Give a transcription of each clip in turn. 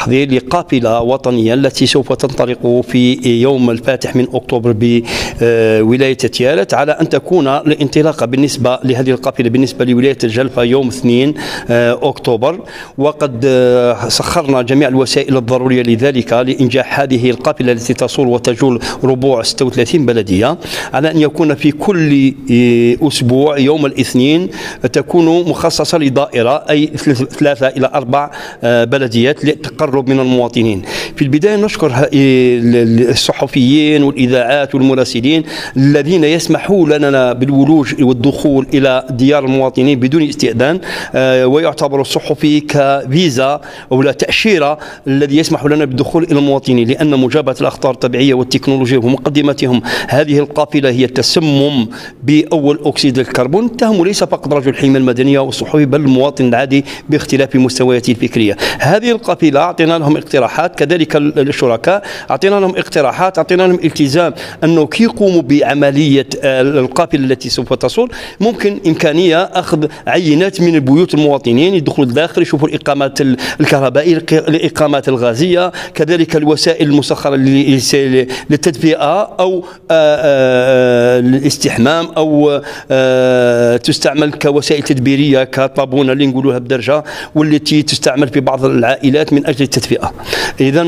تحضير لقافلة وطنية التي سوف تنطلق في يوم الفاتح من أكتوبر بولاية تيالت على أن تكون الانطلاقة بالنسبة لهذه القافلة بالنسبة لولاية الجلفة يوم 2 أكتوبر. وقد سخرنا جميع الوسائل الضرورية لذلك لإنجاح هذه القافلة التي تصول وتجول ربوع 36 بلدية. على أن يكون في كل أسبوع يوم الاثنين تكون مخصصة لدائرة أي ثلاثة إلى أربع بلديات للتقرب من المواطنين. في البداية نشكر الصحفيين والإذاعات والمراسلين الذين يسمحوا لنا بالولوج والدخول إلى ديار المواطنين بدون استئذان ويعتبر الصحفي كفيزا أو تأشيرة الذي يسمح لنا بالدخول إلى المواطنين لأن مجابهة الأخطار الطبيعية والتكنولوجيا ومقدمتهم هذه القافلة هي التسمم بأول أكسيد الكربون. تهم ليس فقط رجل الحماية المدنية والصحفي بل المواطن العادي باختلاف مستوياته الفكرية. هذه القافلة أعطينا لهم اقتراحات كذلك الشركاء أعطينا لهم اقتراحات أعطينا لهم التزام أنه كي يقوموا بعملية القافلة التي سوف تصل ممكن إمكانية أخذ عينات من البيوت المواطنين يدخلوا الداخل يشوفوا الإقامات الكهربائية الإقامات الغازية كذلك الوسائل المسخرة للتدفئة أو الاستحمام أو تستعمل كوسائل تدبيرية كطابونة اللي نقولوها بدرجة والتي تستعمل في بعض العائلات من أجل التدفئه. اذا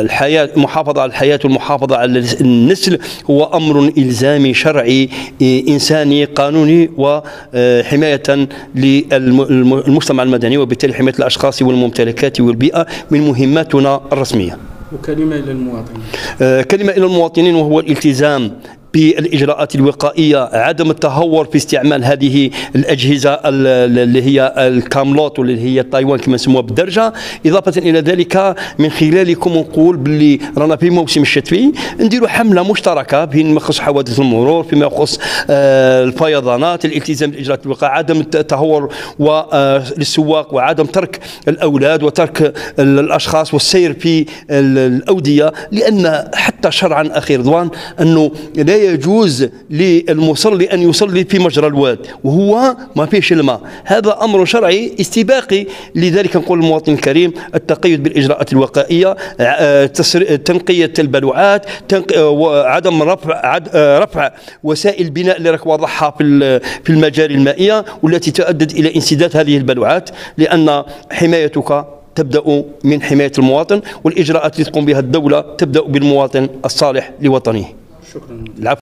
الحياة محافظة على الحياة والمحافظة على النسل هو أمر إلزامي شرعي إنساني قانوني وحمايه للمجتمع المدني وبالتالي حماية الأشخاص والممتلكات والبيئة من مهماتنا الرسمية. وكلمة إلى المواطنين. كلمة إلى المواطنين وهو الالتزام بالإجراءات الوقائية عدم التهور في استعمال هذه الأجهزة اللي هي الكاملوت واللي هي تايوان كما نسموها بالدرجة. إضافة إلى ذلك من خلالكم نقول باللي رانا في موسم الشتوي نديروا حملة مشتركة فيما يخص حوادث المرور فيما يخص الفيضانات الالتزام بالاجراءات الوقائيه عدم التهور للسواق وعدم ترك الأولاد وترك الأشخاص والسير في الأودية لأن حتى شرعا أخي رضوان أنه لا يجوز للمصلي أن يصلي في مجرى الواد وهو ما فيش الماء هذا أمر شرعي استباقي. لذلك نقول للمواطن الكريم التقيد بالإجراءات الوقائية تنقية البلوعات عدم رفع رفع وسائل البناء اللي راك واضحها في في المجاري المائية والتي تؤدد إلى انسداد هذه البلوعات لأن حمايتك تبدأ من حماية المواطن والإجراءات اللي تقوم بها الدولة تبدأ بالمواطن الصالح لوطنه. شكرا العفو